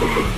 you